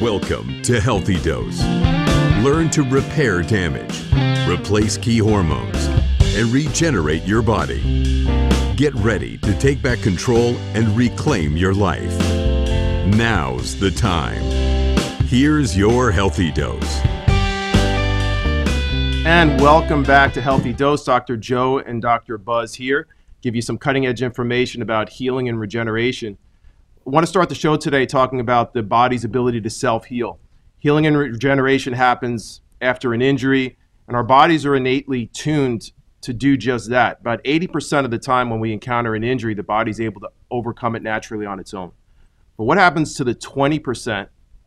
Welcome to Healthy Dose. Learn to repair damage, replace key hormones, and regenerate your body. Get ready to take back control and reclaim your life. Now's the time. Here's your Healthy Dose. And welcome back to Healthy Dose. Dr. Joe and Dr. Buzz here. Give you some cutting edge information about healing and regeneration. Want to start the show today talking about the body's ability to self heal. Healing and regeneration happens after an injury, and our bodies are innately tuned to do just that. About 80% of the time when we encounter an injury, the body's able to overcome it naturally on its own. But what happens to the 20%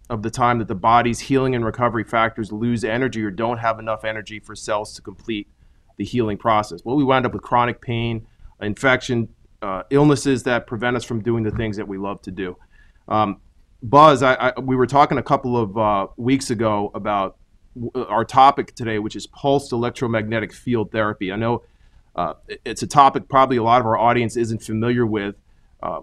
of the time that the body's healing and recovery factors lose energy or don't have enough energy for cells to complete the healing process? Well, we wind up with chronic pain, infection, uh, illnesses that prevent us from doing the things that we love to do. Um, Buzz, I, I, we were talking a couple of uh, weeks ago about w- our topic today, which is pulsed electromagnetic field therapy. I know uh, it's a topic probably a lot of our audience isn't familiar with. Uh,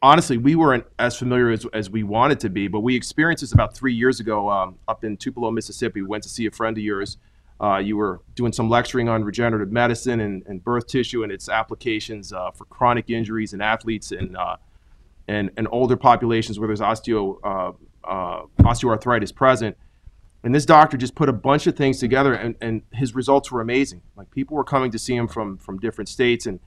honestly, we weren't as familiar as, as we wanted to be, but we experienced this about three years ago um, up in Tupelo, Mississippi. We went to see a friend of yours uh, you were doing some lecturing on regenerative medicine and, and birth tissue and its applications uh, for chronic injuries in athletes and, uh, and, and older populations where there's osteo, uh, uh, osteoarthritis present. And this doctor just put a bunch of things together, and, and his results were amazing. Like people were coming to see him from, from different states, and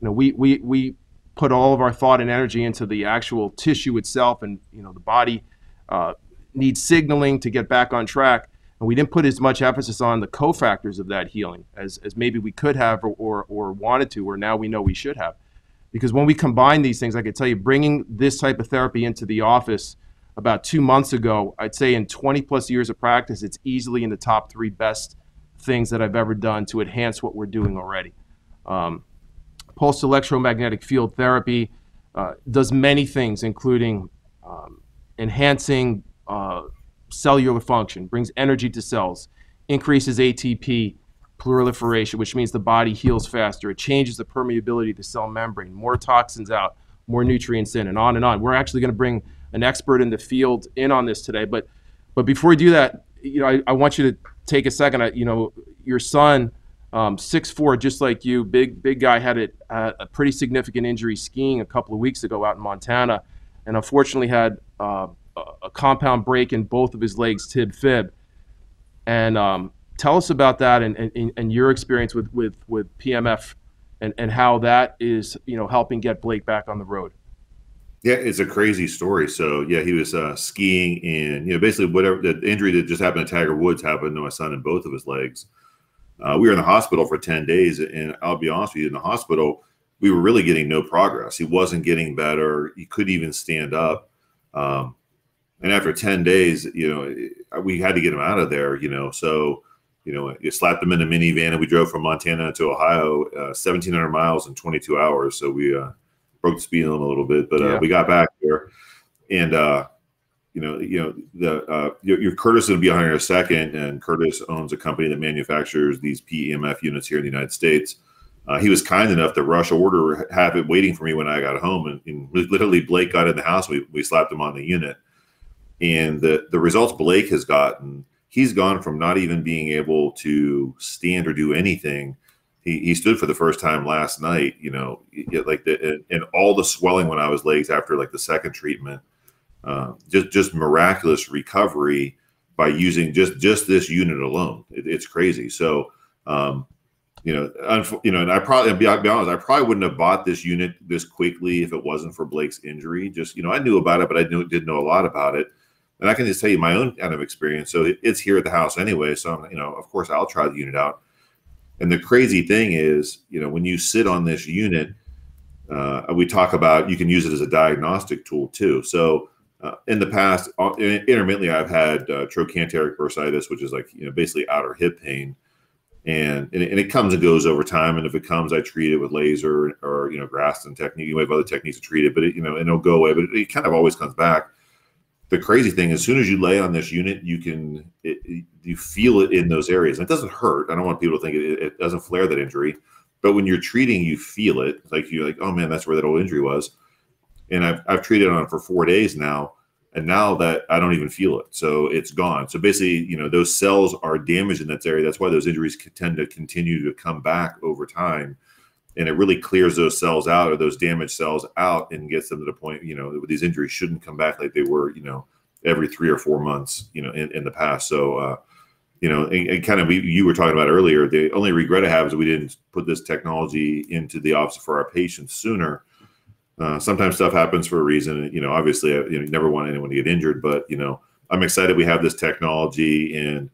you know we, we, we put all of our thought and energy into the actual tissue itself, and you know the body uh, needs signaling to get back on track and we didn't put as much emphasis on the cofactors of that healing as, as maybe we could have or, or, or wanted to, or now we know we should have. Because when we combine these things, I can tell you, bringing this type of therapy into the office about two months ago, I'd say in 20 plus years of practice, it's easily in the top three best things that I've ever done to enhance what we're doing already. Um, pulse electromagnetic field therapy uh, does many things, including um, enhancing uh, cellular function, brings energy to cells, increases ATP proliferation, which means the body heals faster. It changes the permeability of the cell membrane, more toxins out, more nutrients in, and on and on. We're actually going to bring an expert in the field in on this today. But but before we do that, you know, I, I want you to take a second. I, you know, your son, um, six four, just like you, big big guy, had a, a pretty significant injury skiing a couple of weeks ago out in Montana, and unfortunately had uh, a compound break in both of his legs, tib fib. And um, tell us about that and, and, and, your experience with, with, with PMF and, and how that is you know helping get Blake back on the road. Yeah, it's a crazy story. So yeah, he was uh, skiing in you know basically whatever the injury that just happened to Tiger Woods happened to my son in both of his legs. Uh, we were in the hospital for ten days, and I'll be honest with you, in the hospital we were really getting no progress. He wasn't getting better. He couldn't even stand up. Um, and after 10 days you know we had to get him out of there you know so you know you slapped him in a minivan and we drove from montana to ohio uh, 1700 miles in 22 hours. So we uh, broke the speed limit a little bit but uh, yeah. we got back there. And uh, you know you know the uh, your, your curtis will be on here a second and curtis owns a company that manufactures these PEMF units here in the united states. Uh, he was kind enough to rush order have it waiting for me when i got home and, and literally blake got in the house we, we slapped him on the unit and the the results Blake has gotten, he's gone from not even being able to stand or do anything. He, he stood for the first time last night, you know, like the and all the swelling when I was legs after like the second treatment, uh, just just miraculous recovery by using just just this unit alone. It, it's crazy. So, um, you know, you know, and I probably, be, I'll be honest, I probably wouldn't have bought this unit this quickly if it wasn't for Blake's injury. Just, you know, I knew about it, but I knew, didn't know a lot about it and I can just tell you my own kind of experience. So it, it's here at the house anyway. So I'm, you know, of course, I'll try the unit out. And the crazy thing is, you know, when you sit on this unit, uh, we talk about you can use it as a diagnostic tool too. So uh, in the past, uh, intermittently, I've had uh, trochanteric bursitis, which is like you know basically outer hip pain, and, and it, and it comes and goes over time. And if it comes, I treat it with laser or you know Graston technique. You have other techniques to treat it, but it, you know and it'll go away. But it kind of always comes back the crazy thing as soon as you lay on this unit you can it, it, you feel it in those areas. It doesn't hurt. I don't want people to think it, it, doesn't flare that injury. But when you're treating you feel it. Like you're like oh man that's where that old injury was. And i've, I've treated on it for four days now and now that I don't even feel it, so it's gone. So basically, you know, those cells are damaged in that area. That's why those injuries tend to continue to come back over time, and it really clears those cells out or those damaged cells out and gets them to the point, you know, these injuries shouldn't come back like they were, you know, every three or four months, you know, in, in the past. So, uh, you know, and, and kind of we, you were talking about earlier. The only regret I have is we didn't put this technology into the office for our patients sooner uh, sometimes stuff happens for a reason. You know, obviously, I, you, know, never want anyone to get injured, but you know, I'm excited we have this technology and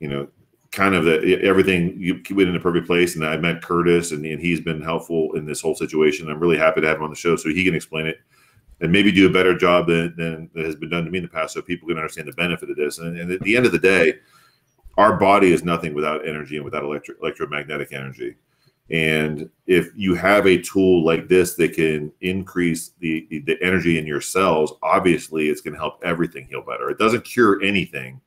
you know, kind of the, everything you went in a perfect place. And I met Curtis, and, and he's been helpful in this whole situation. I'm really happy to have him on the show so he can explain it and maybe do a better job than, than has been done to me in the past, so people can understand the benefit of this. And, and at the end of the day, our body is nothing without energy and without electric electromagnetic energy. And if you have a tool like this that can increase the, the energy in your cells, obviously it's going to help everything heal better. It doesn't cure anything,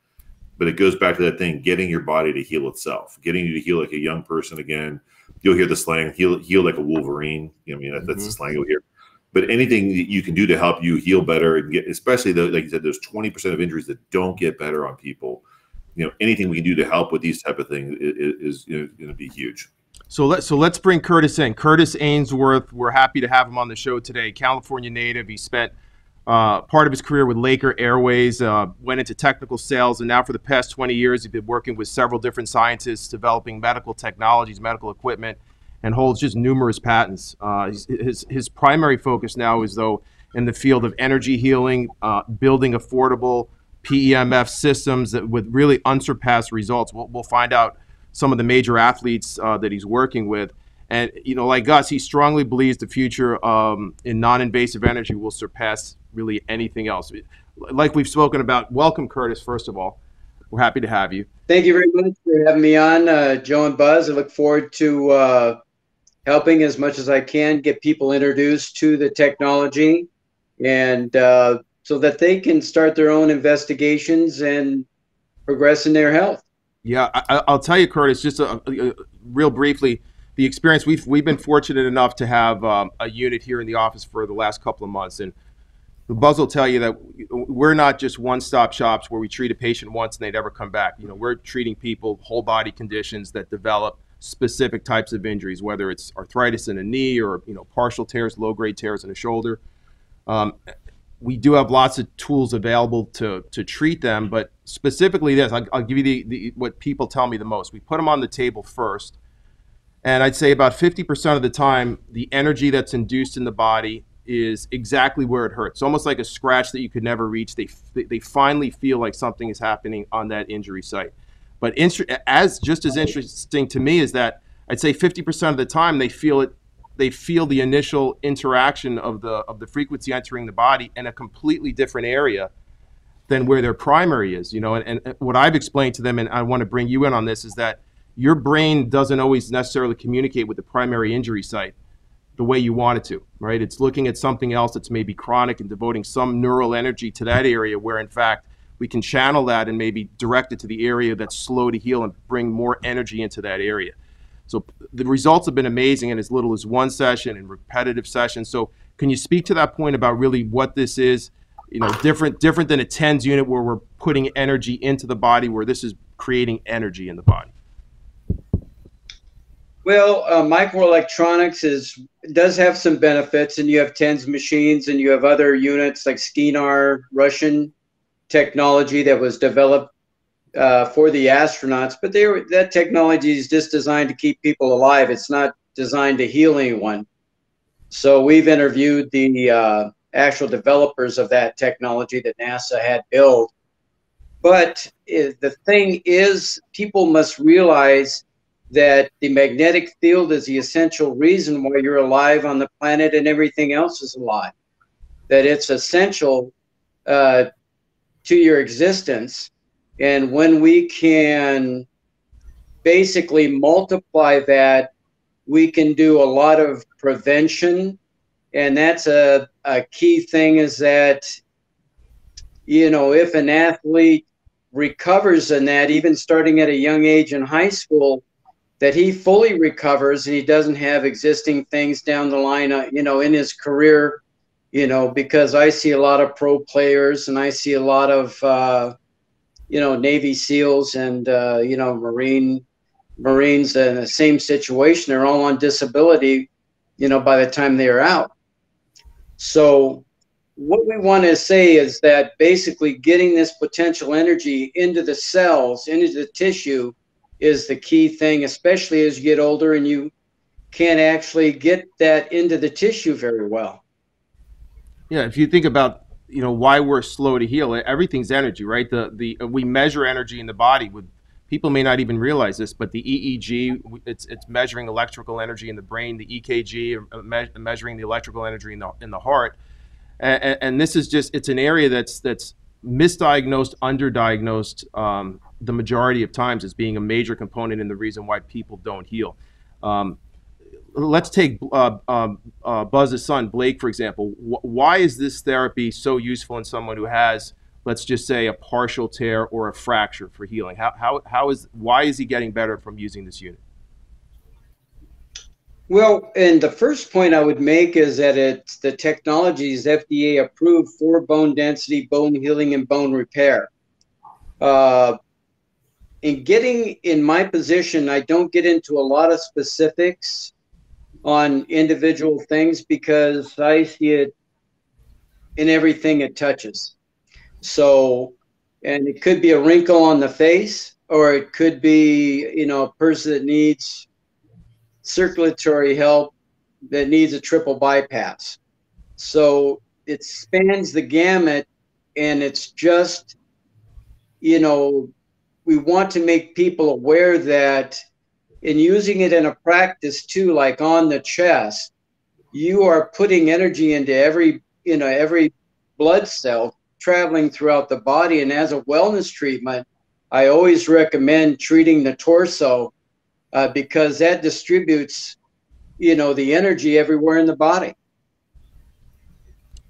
but it goes back to that thing getting your body to heal itself, getting you to heal like a young person again. You'll hear the slang heal, heal like a Wolverine. You know, I mean, that, that's mm-hmm. the slang you'll hear. But anything that you can do to help you heal better and get, especially like you said, there's 20% of injuries that don't get better on people. You know, anything we can do to help with these type of things is, is you know, going to be huge. So let so let's bring Curtis in. Curtis Ainsworth, we're happy to have him on the show today. California native. He spent uh, part of his career with Laker Airways, uh, went into technical sales, and now for the past 20 years, he's been working with several different scientists developing medical technologies, medical equipment, and holds just numerous patents. Uh, his, his primary focus now is, though, in the field of energy healing, uh, building affordable PEMF systems that with really unsurpassed results. We'll, we'll find out some of the major athletes uh, that he's working with. And you know, like us, he strongly believes the future um, in non-invasive energy will surpass really anything else. Like we've spoken about. Welcome, Curtis. First of all, we're happy to have you. Thank you very much for having me on, uh, Joe and Buzz. I look forward to uh, helping as much as I can get people introduced to the technology, and uh, so that they can start their own investigations and progress in their health. Yeah, I, will tell you, Curtis, just a, a, a, real briefly, the experience we've we've been fortunate enough to have um, a unit here in the office for the last couple of months, and The buzz will tell you that we're not just one-stop shops where we treat a patient once and they never come back. You know, we're treating people whole body conditions that develop specific types of injuries, whether it's arthritis in a knee or you know partial tears, low-grade tears in a shoulder. Um, we do have lots of tools available to to treat them, but specifically this, I'll, I'll give you the, the what people tell me the most. We put them on the table first, and I'd say about 50% of the time, the energy that's induced in the body is exactly where it hurts. Almost like a scratch that you could never reach. They they finally feel like something is happening on that injury site. But as just as interesting to me is that I'd say 50% of the time they feel it they feel the initial interaction of the of the frequency entering the body in a completely different area than where their primary is you know and, and what i've explained to them and i want to bring you in on this is that your brain doesn't always necessarily communicate with the primary injury site the way you want it to right it's looking at something else that's maybe chronic and devoting some neural energy to that area where in fact we can channel that and maybe direct it to the area that's slow to heal and bring more energy into that area so the results have been amazing in as little as one session and repetitive sessions. So can you speak to that point about really what this is? You know, different different than a TENS unit where we're putting energy into the body, where this is creating energy in the body. Well, uh, microelectronics is does have some benefits, and you have TENS machines, and you have other units like SCENAR, Russian technology that was developed uh, for the astronauts, but they were, that technology is just designed to keep people alive. It's not designed to heal anyone. So we've interviewed the uh, actual developers of that technology that NASA had built. But it, the thing is, people must realize that the magnetic field is the essential reason why you're alive on the planet and everything else is alive. That it's essential uh, to your existence and when we can basically multiply that, we can do a lot of prevention. And that's a, a key thing is that, you know, if an athlete recovers in that, even starting at a young age in high school, that he fully recovers and he doesn't have existing things down the line, uh, you know, in his career you know, because I see a lot of pro players and I see a lot of, uh, you know, Navy SEALs and, uh, you know, Marine Marines in the same situation. They're all on disability, you know, by the time they are out. So, what we want to say is that basically getting this potential energy into the cells, into the tissue, is the key thing, especially as you get older and you can't actually get that into the tissue very well. Yeah, if you think about you know why we're slow to heal, everything's energy, right? The the we measure energy in the body with people may not even realize this, but the EEG it's it's measuring electrical energy in the brain, the EKG uh, me- measuring the electrical energy in the in the heart, and, and, this is just it's an area that's that's misdiagnosed, underdiagnosed um, the majority of times as being a major component in the reason why people don't heal. Um, let's take uh, um, uh, Buzz's son, Blake, for example. W- why is this therapy so useful in someone who has, let's just say, a partial tear or a fracture for healing? How, how, how is, why is he getting better from using this unit? Well, and the first point I would make is that it's the technology is FDA approved for bone density, bone healing, and bone repair. Uh, in getting in my position, I don't get into a lot of specifics on individual things because I see it in everything it touches. So, and it could be a wrinkle on the face, or it could be, you know, a person that needs circulatory help that needs a triple bypass. So it spans the gamut, and it's just, you know, we want to make people aware that in using it in a practice too, like on the chest, you are putting energy into every, you know, every blood cell traveling throughout the body. And as a wellness treatment, I always recommend treating the torso uh, because that distributes, you know, the energy everywhere in the body.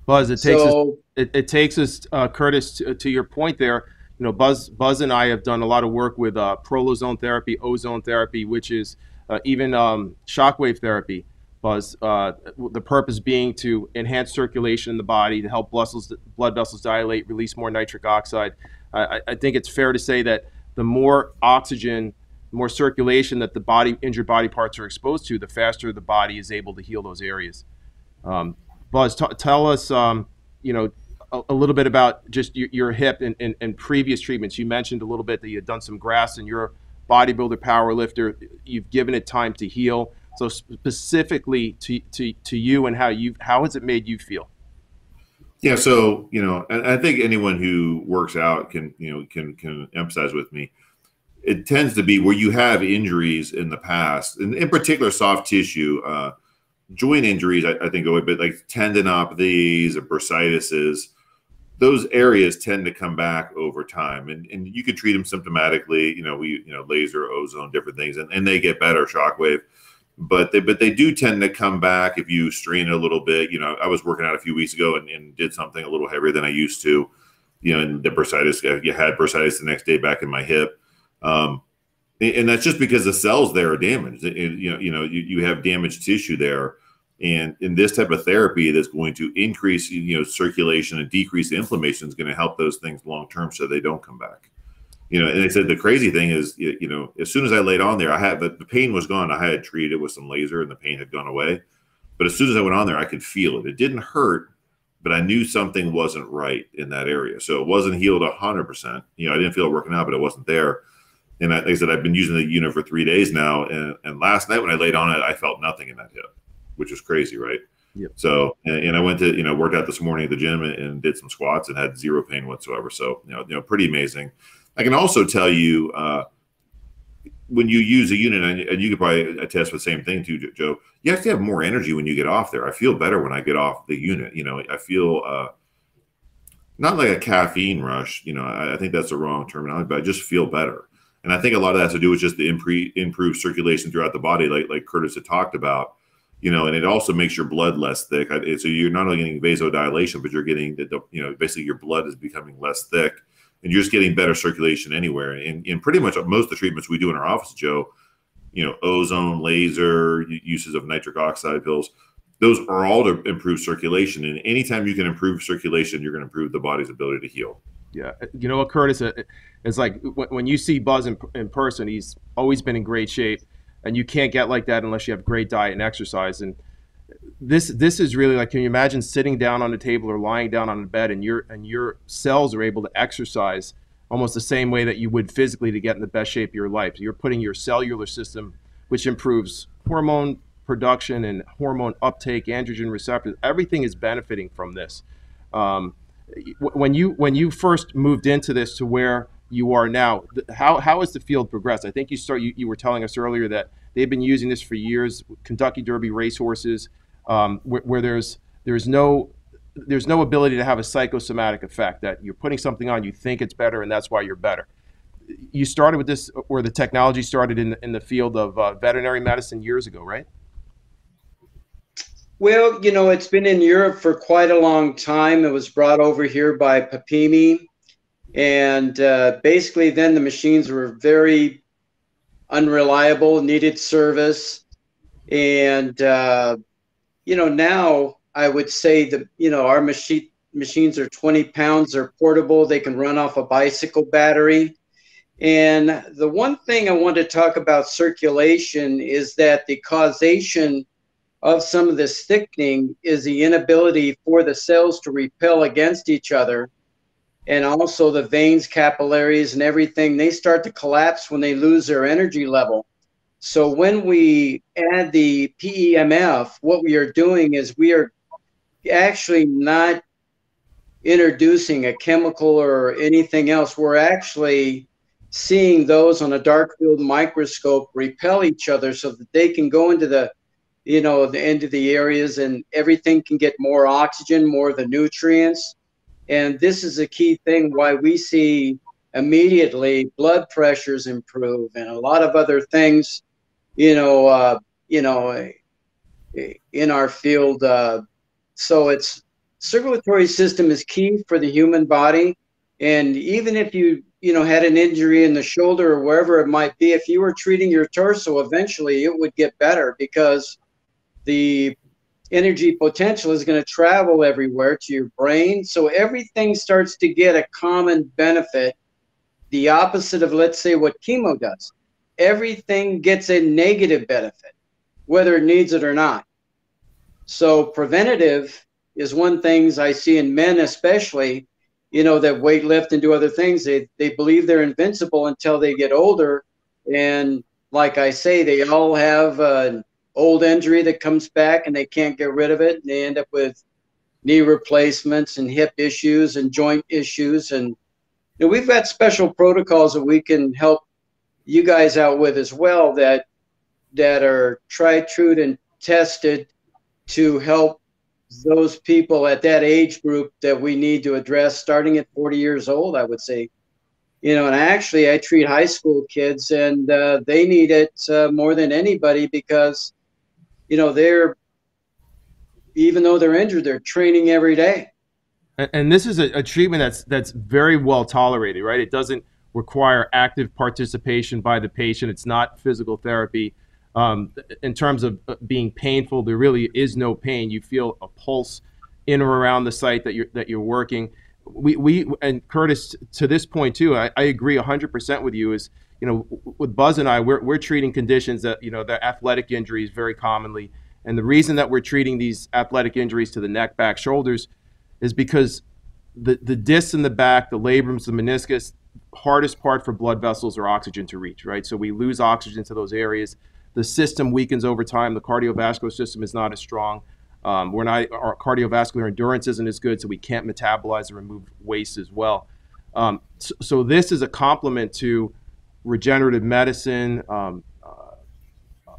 Buzz, it takes so, us, it, it takes us, uh, Curtis, to, to your point there you know, Buzz, Buzz and I have done a lot of work with uh, prolozone therapy, ozone therapy, which is uh, even um, shockwave therapy. Buzz, uh, the purpose being to enhance circulation in the body, to help vessels, blood vessels dilate, release more nitric oxide. I, I think it's fair to say that the more oxygen, more circulation that the body, injured body parts are exposed to, the faster the body is able to heal those areas. Um, Buzz, t- tell us, um, you know, a, a little bit about just your, your hip and, and, and, previous treatments. You mentioned a little bit that you had done some Graston you're a bodybuilder, power lifter. You've given it time to heal. So specifically to, to, to you and how you how has it made you feel? Yeah, so you know, I think anyone who works out can you know can can emphasize with me. It tends to be where you have injuries in the past, and in particular soft tissue. Uh, joint injuries, I, I, think, a bit like tendinopathies or bursitis those areas tend to come back over time. And, and you can treat them symptomatically. You know we you know laser ozone different things and, and they get better shockwave. But they but they do tend to come back if you strain it a little bit. You know i was working out a few weeks ago and, and did something a little heavier than i used to. You know and the bursitis you had bursitis the next day back in my hip. Um, and that's just because the cells there are damaged. You know you know you, you have damaged tissue there and in this type of therapy that's going to increase, you know, circulation and decrease the inflammation is going to help those things long term so they don't come back. You know, and they said the crazy thing is, you know, as soon as I laid on there, I had the, the pain was gone. I had treated it with some laser and the pain had gone away. But as soon as I went on there, I could feel it. It didn't hurt, but I knew something wasn't right in that area. So it wasn't healed 100%. You know, I didn't feel it working out, but it wasn't there. And I, like I said, I've been using the unit for three days now. And, and last night when I laid on it, I felt nothing in that hip which is crazy, right? Yep. So, and, and, I went to, you know, worked out this morning at the gym and, and, did some squats and had zero pain whatsoever. So, you know, you know, pretty amazing. I can also tell you, uh, when you use a unit, and, and you could probably attest the same thing too, Joe, you have to have more energy when you get off there. I feel better when I get off the unit. You know, I feel, uh, not like a caffeine rush, you know, I, I think that's the wrong terminology, but I just feel better. And I think a lot of that has to do with just the impre- improved circulation throughout the body, like like Curtis had talked about you know, and it also makes your blood less thick. So you're not only getting vasodilation, but you're getting the, you know, basically your blood is becoming less thick, and you're just getting better circulation anywhere. And, and pretty much most of the treatments we do in our office, Joe, you know, ozone, laser, uses of nitric oxide pills, those are all to improve circulation. And anytime you can improve circulation, you're going to improve the body's ability to heal. Yeah, you know what, Curtis? Uh, it's like when you see Buzz in, in person, he's always been in great shape, and you can't get like that unless you have great diet and exercise. And this this is really like can you imagine sitting down on a table or lying down on a bed and your and your cells are able to exercise almost the same way that you would physically to get in the best shape of your life. You're putting your cellular system, which improves hormone production and hormone uptake, androgen receptors, everything is benefiting from this. Um, when you when you first moved into this to where you are now, how, how has the field progressed? I think you start you, you were telling us earlier that they've been using this for years. Kentucky Derby racehorses, um, where, where there's there's no there's no ability to have a psychosomatic effect that you're putting something on, you think it's better, and that's why you're better. You started with this, where the technology started in, in the field of uh, veterinary medicine years ago, right? Well, you know, it's been in Europe for quite a long time. It was brought over here by Papimi. And uh, basically, then the machines were very unreliable, needed service. And, uh, you know, now I would say that you know our machine machines are 20 pounds. They're portable. They can run off a bicycle battery. And the one thing I want to talk about circulation is that the causation of some of this thickening is the inability for the cells to repel against each other. And also the veins, capillaries, and everything, they start to collapse when they lose their energy level. So when we add the PEMF, what we are doing is we are actually not introducing a chemical or anything else. We're actually seeing those on a dark field microscope repel each other so that they can go into the you know the end of the areas and everything can get more oxygen more of the nutrients and this is a key thing why we see immediately blood pressures improve and a lot of other things you know uh, you know in our field uh, so it's circulatory system is key for the human body. And even if you, you know, had an injury in the shoulder or wherever it might be, if you were treating your torso, eventually it would get better because the energy potential is going to travel everywhere to your brain. So everything starts to get a common benefit, the opposite of, let's say, what chemo does. Everything gets a negative benefit, whether it needs it or not. So preventative is one things I see in men especially, you know, that weight lift and do other things. They they believe they're invincible until they get older. And like I say, they all have an old injury that comes back and they can't get rid of it. And they end up with knee replacements and hip issues and joint issues. And you know, we've got special protocols that we can help you guys out with as well that that are tried, true, and tested to help those people at that age group that we need to address starting at 40 years old, I would say. You know, and actually, I treat high school kids and uh, they need it uh, more than anybody because, you know, they're, even though they're injured, they're training every day. And, and this is a, a treatment that's that's very well tolerated, right? It doesn't require active participation by the patient. It's not physical therapy um, in terms of uh, being painful, there really is no pain. You feel a pulse in or around the site that you're that you're working. We, we and Curtis to this point too. I, I agree 100% with you. Is you know with Buzz and I, we're we're treating conditions that you know the athletic injuries very commonly, and the reason that we're treating these athletic injuries to the neck, back, shoulders, is because the the discs in the back, the labrums, the meniscus, hardest part for blood vessels are oxygen to reach, right? So we lose oxygen to those areas the system weakens over time. The cardiovascular system is not as strong. Um, we're not our cardiovascular endurance isn't as good, so we can't metabolize and remove waste as well. Um, so, so, this is a complement to regenerative medicine, um, uh,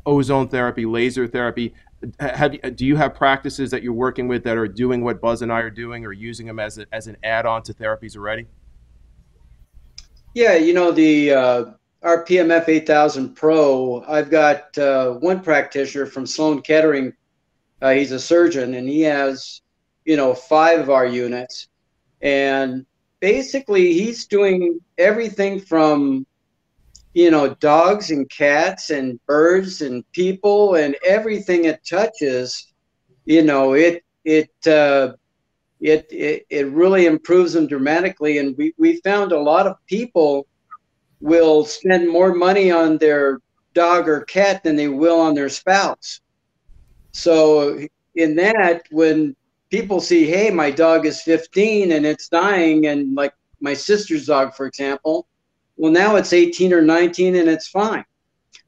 ozone therapy, laser therapy. Have, do you have practices that you're working with that are doing what Buzz and I are doing, or using them as, a, as an add-on to therapies already? Yeah, you know the uh, our PMF 8000 Pro, I've got uh, one practitioner from Sloan Kettering. Uh, he's a surgeon, and he has, you know, five of our units. And basically, he's doing everything from, you know, dogs and cats and birds and people and everything it touches. you know, it it uh, it, it it really improves them dramatically. And we we found a lot of people will spend more money on their dog or cat than they will on their spouse. So in that, when people see, hey, my dog is 15 and it's dying, and like my sister's dog, for example, well, now it's 18 or 19 and it's fine.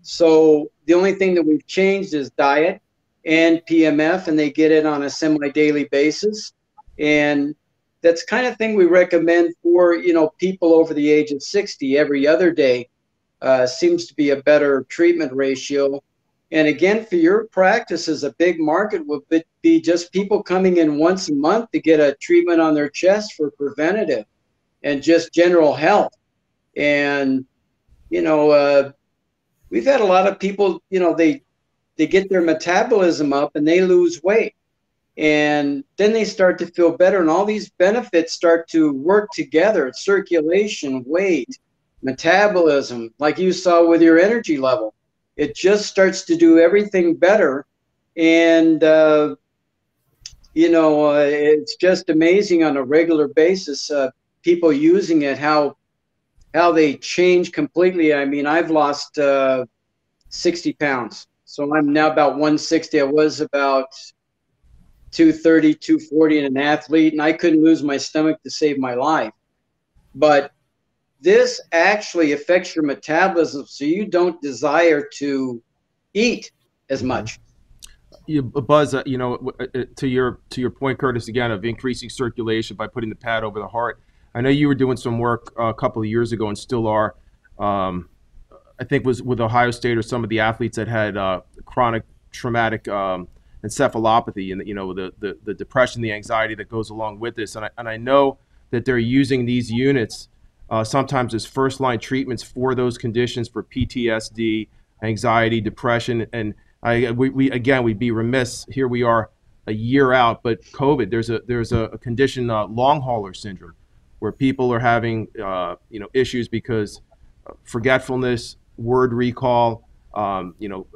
So the only thing that we've changed is diet and PMF, and they get it on a semi-daily basis. And that's kind of thing we recommend for you know people over the age of 60 every other day uh, seems to be a better treatment ratio. And again, for your practices, a big market would be just people coming in once a month to get a treatment on their chest for preventative and just general health. And you know, uh, we've had a lot of people. You know, they they get their metabolism up and they lose weight. And then they start to feel better and all these benefits start to work together. Circulation weight metabolism like you saw with your energy level. It just starts to do everything better. And uh, you know uh, it's just amazing on a regular basis uh, people using it how how they change completely i mean i've lost uh, 60 pounds so i'm now about 160 i was about 230, 240 and an athlete, and I couldn't lose my stomach to save my life. But this actually affects your metabolism, so you don't desire to eat as mm-hmm. much. You, Buzz, uh, you know, uh, uh, to your to your point, Curtis, again of increasing circulation by putting the pad over the heart. I know you were doing some work uh, a couple of years ago and still are. Um, I think was with Ohio State or some of the athletes that had uh, chronic traumatic um, encephalopathy and you know the, the, the depression, the anxiety that goes along with this. And I, and I know that they're using these units uh, sometimes as first line treatments for those conditions for PTSD, anxiety, depression, and I we, we again we'd be remiss. Here we are a year out, but COVID. There's a there's a, condition uh, long hauler syndrome, where people are having uh, you know issues because forgetfulness, word recall, um, you know,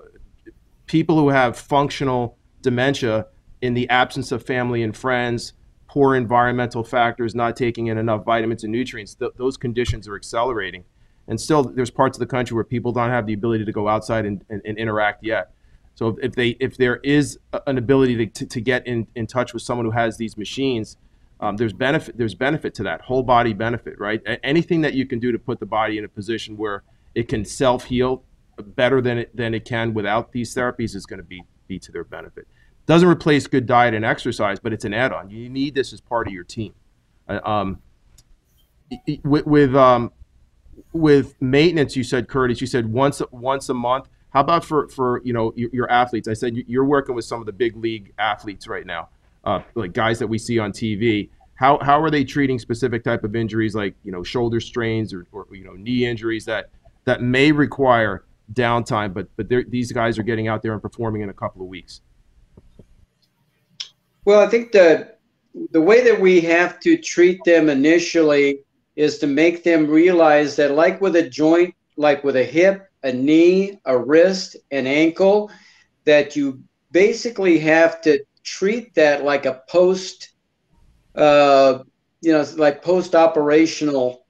people who have functional dementia in the absence of family and friends, poor environmental factors, not taking in enough vitamins and nutrients, th- those conditions are accelerating. And still, there's parts of the country where people don't have the ability to go outside and, and, and interact yet. So if they if there is an ability to, to, to, get in, in touch with someone who has these machines, um, there's benefit there's benefit to that whole body benefit, right? Anything that you can do to put the body in a position where it can self heal better than it than it can without these therapies is going to be be to their benefit. Doesn't replace good diet and exercise, but it's an add-on. You need this as part of your team. Uh, um, with with, um, with maintenance, you said Curtis. You said once once a month. How about for for you know your, your athletes? I said you're working with some of the big league athletes right now, uh, like guys that we see on TV. How how are they treating specific type of injuries like you know shoulder strains or, or you know knee injuries that that may require downtime, but but these guys are getting out there and performing in a couple of weeks. Well, I think the the way that we have to treat them initially is to make them realize that, like with a joint, like with a hip, a knee, a wrist, an ankle, that you basically have to treat that like a post, uh, you know, like post operational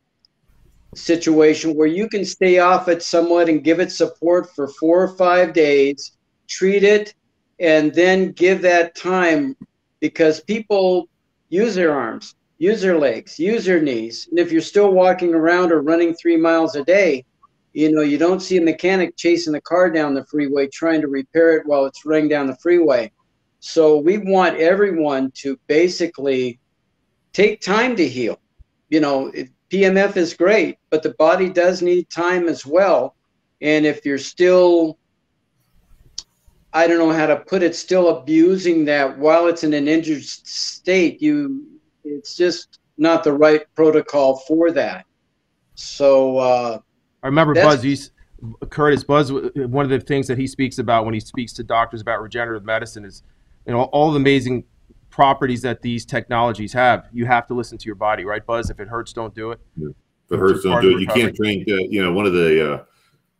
situation where you can stay off it somewhat and give it support for four or five days, treat it, and then give that time because people use their arms, use their legs, use their knees. And if you're still walking around or running three miles a day, you know, you don't see a mechanic chasing the car down the freeway trying to repair it while it's running down the freeway. So we want everyone to basically take time to heal. You know, it, PMF is great, but the body does need time as well. And if you're still, I don't know how to put it, still abusing that while it's in an injured state, you, it's just not the right protocol for that. So, uh, I remember Buzz, he's, Curtis Buzz, one of the things that he speaks about when he speaks to doctors about regenerative medicine is, you know, all the amazing properties that these technologies have, you have to listen to your body, right, Buzz? If it hurts, don't do it. Yeah. If it hurts, don't do it. You can't train. Uh, you know, one of the uh,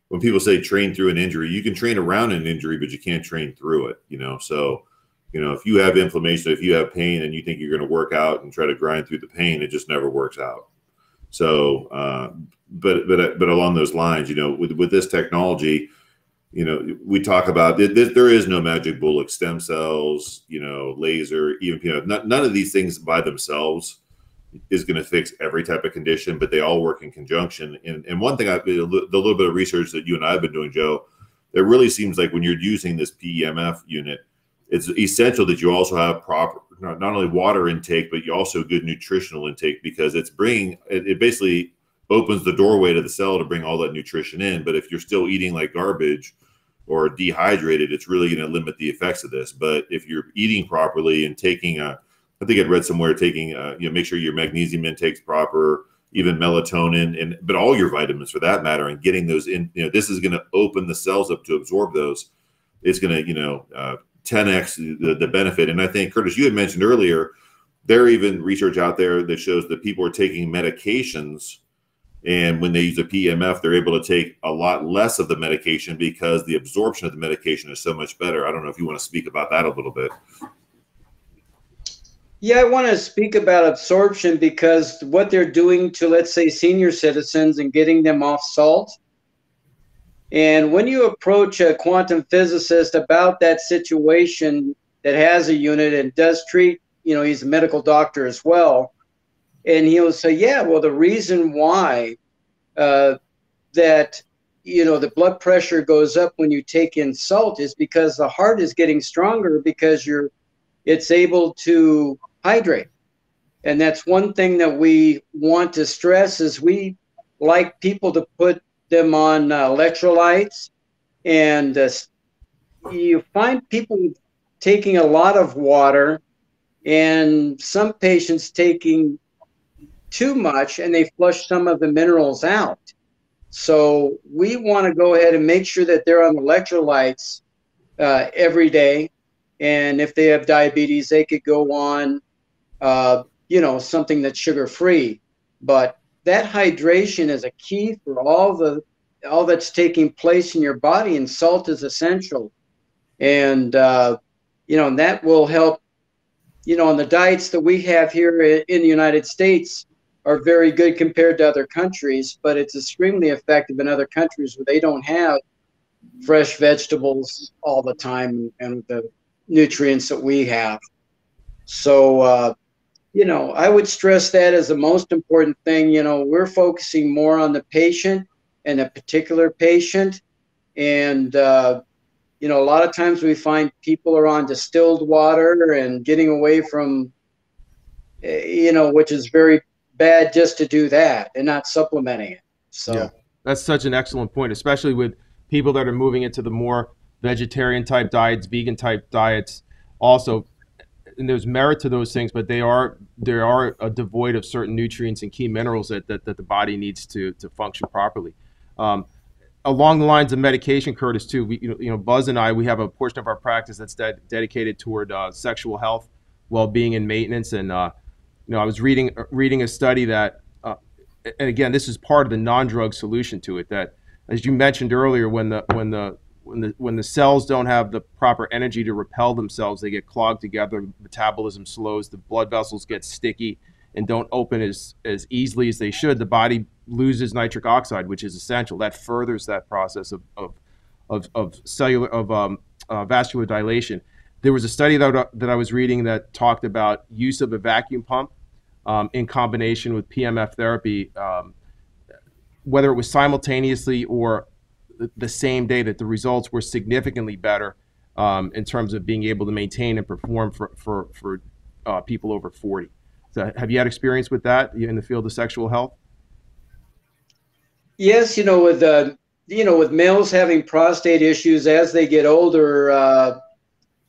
when people say train through an injury, you can train around an injury, but you can't train through it. You know, so You know, if you have inflammation, if you have pain, and you think you're going to work out and try to grind through the pain, it just never works out. So, uh, but but but along those lines, you know, with with this technology, you know, we talk about there is no magic bullet, stem cells, you know, laser, even you know, none of these things by themselves is going to fix every type of condition, but they all work in conjunction. And, and one thing, I, the little bit of research that you and I have been doing, Joe, it really seems like when you're using this PEMF unit, it's essential that you also have proper not, only water intake, but you also good nutritional intake because it's bringing it, it basically opens the doorway to the cell to bring all that nutrition in. But if you're still eating like garbage or dehydrated, it's really going to limit the effects of this. But if you're eating properly and taking a, I think I'd read somewhere taking, uh, you know, make sure your magnesium intake's proper, even melatonin, and but all your vitamins for that matter, and getting those in. You know, this is going to open the cells up to absorb those. It's going to, you know, uh, 10x the, the benefit. And I think Curtis, you had mentioned earlier, there even research out there that shows that people are taking medications and when they use a PMF, they're able to take a lot less of the medication because the absorption of the medication is so much better. I don't know if you want to speak about that a little bit. Yeah, I want to speak about absorption because what they're doing to, let's say, senior citizens and getting them off salt. And when you approach a quantum physicist about that situation that has a unit and does treat, you know, he's a medical doctor as well and he'll say, "Yeah, well, the reason why uh, that you know the blood pressure goes up when you take in salt is because the heart is getting stronger because you're it's able to hydrate." And that's one thing that we want to stress is we like people to put them on uh, electrolytes, and uh, you find people taking a lot of water, and some patients taking too much and they flush some of the minerals out. So we want to go ahead and make sure that they're on electrolytes uh, every day. And if they have diabetes, they could go on, uh, you know, something that's sugar free. But that hydration is a key for all the all that's taking place in your body, and salt is essential. And uh, you know, and that will help. You know, on the diets that we have here in the United States, are very good compared to other countries, but it's extremely effective in other countries where they don't have fresh vegetables all the time and the nutrients that we have. So, uh, you know, I would stress that as the most important thing. You know, we're focusing more on the patient and a particular patient. And, uh, you know, a lot of times we find people are on distilled water and getting away from, eh, you know, which is very bad just to do that and not supplementing it. So yeah. that's such an excellent point, especially with people that are moving into the more vegetarian type diets, vegan type diets. Also, and there's merit to those things, but they are they are devoid of certain nutrients and key minerals that, that, that the body needs to to function properly. Um, along the lines of medication, Curtis, too, we, you know, you know, Buzz and I, we have a portion of our practice that's de- dedicated toward uh, sexual health, well-being, and maintenance. And uh, know, I was reading reading a study that, uh, and again, this is part of the non-drug solution to it. That, as you mentioned earlier, when the when the when the when the cells don't have the proper energy to repel themselves, they get clogged together. Metabolism slows. The blood vessels get sticky and don't open as as easily as they should. The body loses nitric oxide, which is essential. That furthers that process of of of, of cellular of um, uh, vascular dilation there was a study that, that I was reading that talked about use of a vacuum pump um, in combination with PMF therapy, um, whether it was simultaneously or the same day, that the results were significantly better um, in terms of being able to maintain and perform for, for, for uh, people over 40. So have you had experience with that in the field of sexual health? Yes, you know, with uh, you know, with males having prostate issues as they get older, uh,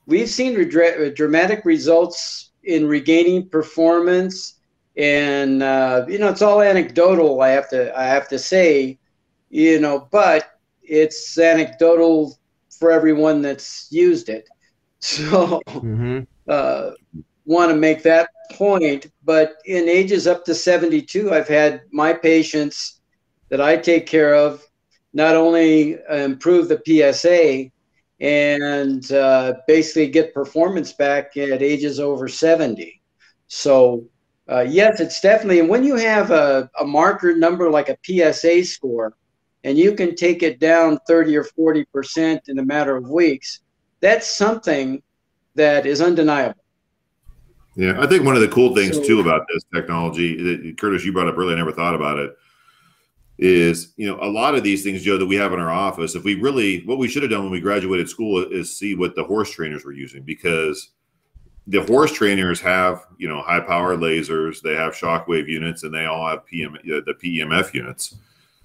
we've seen re- dramatic results in regaining performance and uh, you know it's all anecdotal i have to i have to say you know but it's anecdotal for everyone that's used it so mm-hmm. uh, want to make that point but in ages up to 72 i've had my patients that i take care of not only improve the psa and uh, basically get performance back at ages over 70. So, uh, yes, it's definitely, and when you have a, a marker number like a PSA score, and you can take it down 30 or 40% in a matter of weeks, that's something that is undeniable. Yeah, I think one of the cool things so, too about this technology that Curtis, you brought up earlier, I never thought about it, is you know a lot of these things, Joe, that we have in our office. If we really, what we should have done when we graduated school is see what the horse trainers were using because the horse trainers have you know high power lasers, they have shockwave units, and they all have PM uh, the PEMF units.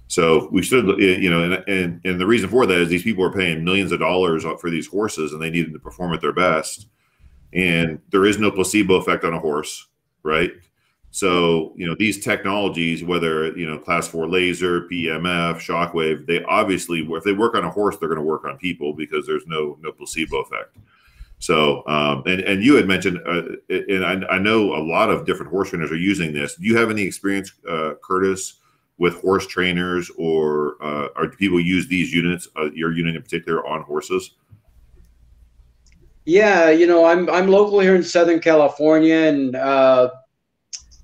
So we should, uh, you know, and, and and the reason for that is these people are paying millions of dollars for these horses, and they need them to perform at their best. And there is no placebo effect on a horse, right? So you know these technologies, whether you know class four laser, PEMF, shockwave, they obviously, if they work on a horse, they're going to work on people because there's no no placebo effect. So, um, and and you had mentioned, uh, and I, I, know a lot of different horse trainers are using this. Do you have any experience, uh, Curtis, with horse trainers, or uh, or do people use these units, uh, your unit in particular, on horses? Yeah, you know, I'm I'm local here in Southern California, and uh,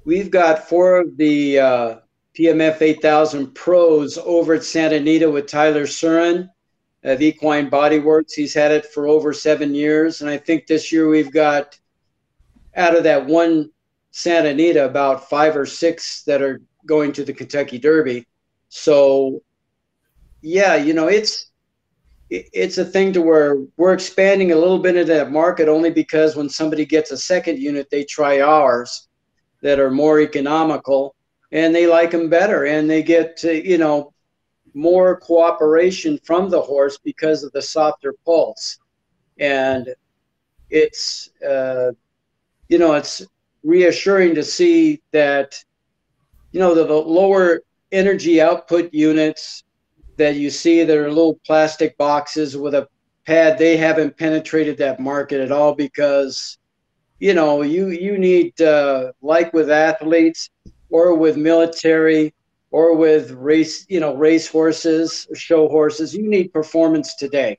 we've got four of the uh, PEMF 8000 pros over at Santa Anita with Tyler Surin of Equine Body Works. He's had it for over seven years, and I think this year we've got out of that one Santa Anita about five or six that are going to the Kentucky Derby. So, yeah, you know, it's it's a thing to where we're expanding a little bit into that market only because when somebody gets a second unit, they try ours that are more economical and they like them better and they get to, you know more cooperation from the horse because of the softer pulse. And it's uh, you know it's reassuring to see that you know, the, the lower energy output units that you see that are little plastic boxes with a pad, they haven't penetrated that market at all because, you know, you, you need, uh, like with athletes or with military or with race, you know, race horses, show horses, you need performance today.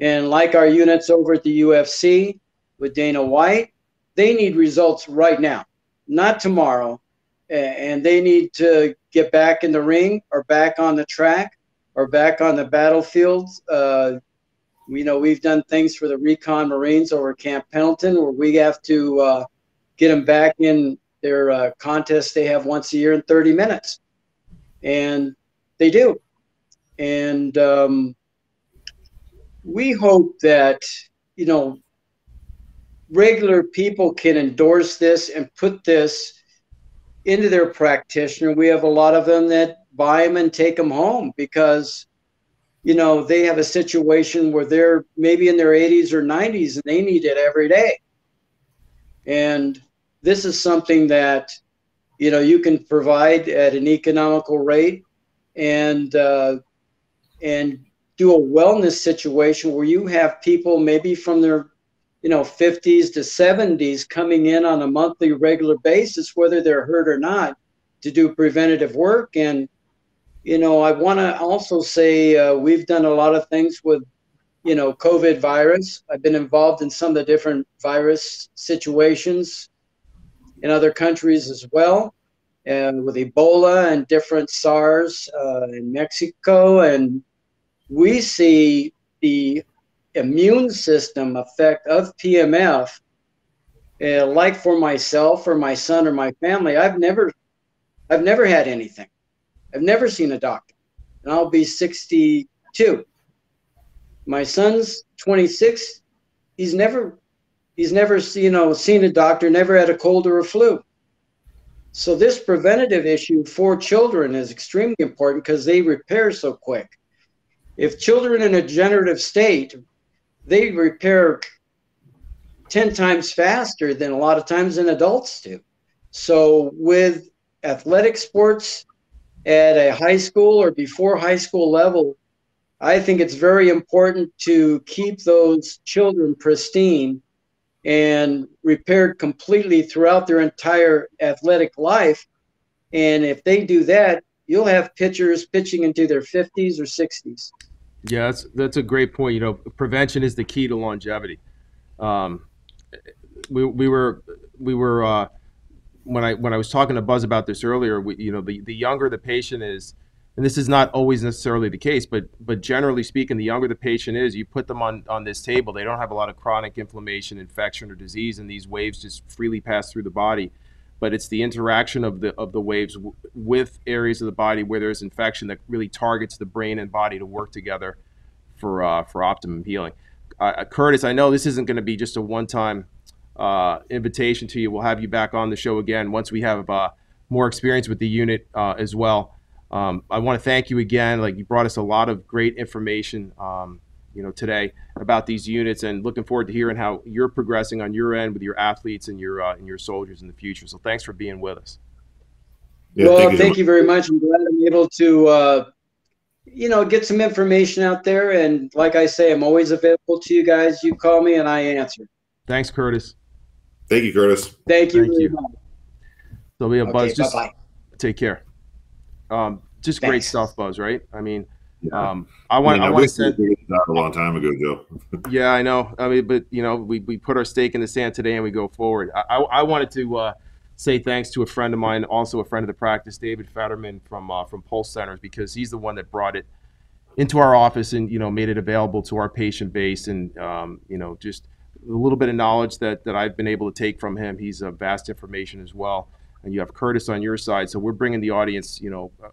And like our units over at the UFC with Dana White, they need results right now, not tomorrow, and they need to get back in the ring or back on the track or back on the battlefield. Uh, you know, we've done things for the Recon Marines over Camp Pendleton where we have to uh, get them back in their uh, contest they have once a year in 30 minutes. And they do. And um, we hope that, you know, regular people can endorse this and put this into their practitioner. We have a lot of them that buy them and take them home because, you know, they have a situation where they're maybe in their 80s or 90s and they need it every day. And this is something that, you know, you can provide at an economical rate and, uh, and do a wellness situation where you have people maybe from their you know 50s to 70s coming in on a monthly regular basis whether they're hurt or not to do preventative work. And you know i want to also say uh, we've done a lot of things with you know covid virus. I've been involved in some of the different virus situations in other countries as well and with ebola and different sars uh, in mexico and we see the immune system effect of PMF. uh, like for myself or my son or my family, I've never, I've never had anything. I've never seen a doctor, and I'll be 62. My son's 26. He's never, he's never, you know, seen a doctor. Never had a cold or a flu. So this preventative issue for children is extremely important because they repair so quick. If children in a generative state they repair 10 times faster than a lot of times than adults do. So with athletic sports at a high school or before high school level, I think it's very important to keep those children pristine and repaired completely throughout their entire athletic life. And if they do that, you'll have pitchers pitching into their 50s or 60s. Yeah, that's that's a great point. You know, prevention is the key to longevity. Um, we, we were we were uh, when I when I was talking to Buzz about this earlier. We, you know, the, the younger the patient is, and this is not always necessarily the case, but but generally speaking, the younger the patient is, you put them on on this table. They don't have a lot of chronic inflammation, infection, or disease, and these waves just freely pass through the body. But it's the interaction of the of the waves w- with areas of the body where there's infection that really targets the brain and body to work together for uh, for optimum healing. Uh, Curtis, I know this isn't going to be just a one-time uh, invitation to you. We'll have you back on the show again once we have uh, more experience with the unit uh, as well. Um, I want to thank you again. Like you brought us a lot of great information, um, you know, today about these units, and looking forward to hearing how you're progressing on your end with your athletes and your uh, and your soldiers in the future. So thanks for being with us. Yeah, well, thank, you, thank you, very much. I'm glad I'm able to, uh, you know, get some information out there. And like I say, I'm always available to you guys. You call me and I answer. Thanks, Curtis. Thank you, Curtis. Thank you. Thank you. So be a okay, buzz. Just bye-bye. take care. Um, just Thanks. great stuff, Buzz. Right? I mean, yeah. um, I want. I, mean, I, I want to send a long time ago, Joe. yeah, I know. I mean, but you know, we, we put our stake in the sand today and we go forward. I, I, I wanted to uh, say thanks to a friend of mine, also a friend of the practice, David Fetterman from uh, from Pulse Centers, because he's the one that brought it into our office and you know made it available to our patient base and um, you know just a little bit of knowledge that, that I've been able to take from him. He's a vast information as well. And you have Curtis on your side. So we're bringing the audience, you know, uh,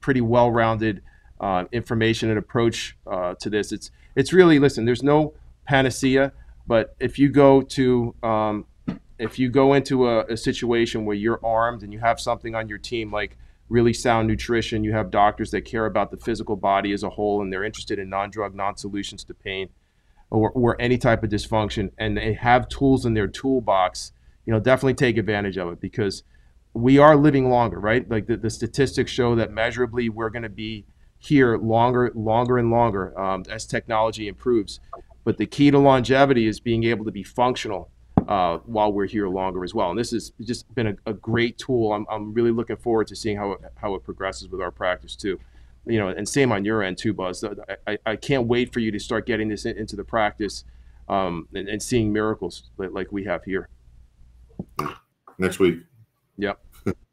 pretty well-rounded uh, information and approach uh, to this. It's, it's really, listen, there's no panacea, but if you go to, um, if you go into a, a situation where you're armed and you have something on your team like really sound nutrition, you have doctors that care about the physical body as a whole and they're interested in non-drug, non-solutions to pain, or, or any type of dysfunction and they have tools in their toolbox, you know, definitely take advantage of it because we are living longer, right? Like the, the statistics show that measurably we're going to be here longer, longer and longer um, as technology improves. But the key to longevity is being able to be functional uh, while we're here longer as well. And this has just been a, a great tool. I'm, I'm really looking forward to seeing how it, how it progresses with our practice too you know, and same on your end too, Buzz. I, I can't wait for you to start getting this in, into the practice um, and, and, seeing miracles like we have here. Next week. Yep.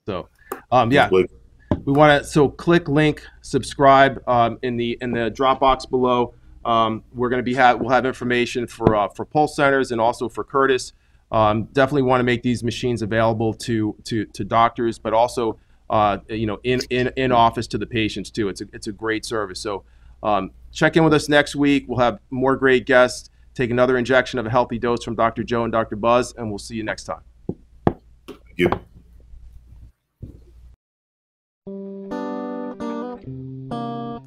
So, um, yeah, we want to so click link subscribe um, in the in the Dropbox below. Um, we're going to be have we'll have information for uh, for pulse centers and also for Curtis. Um, definitely want to make these machines available to to to doctors, but also uh, you know, in, in, in office to the patients too. It's a, it's a great service. So um, check in with us next week. We'll have more great guests. Take another injection of a healthy dose from Dr. Joe and Dr. Buzz, and we'll see you next time. Thank you.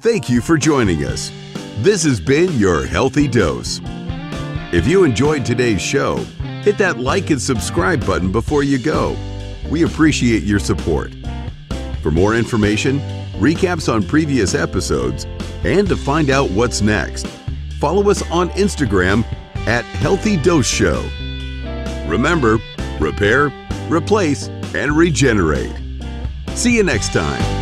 Thank you for joining us. This has been your Healthy Dose. If you enjoyed today's show, hit that like and subscribe button before you go. We appreciate your support. For more information, recaps on previous episodes, and to find out what's next, follow us on Instagram at Healthy Dose Show. Remember, repair, replace, and regenerate. See you next time.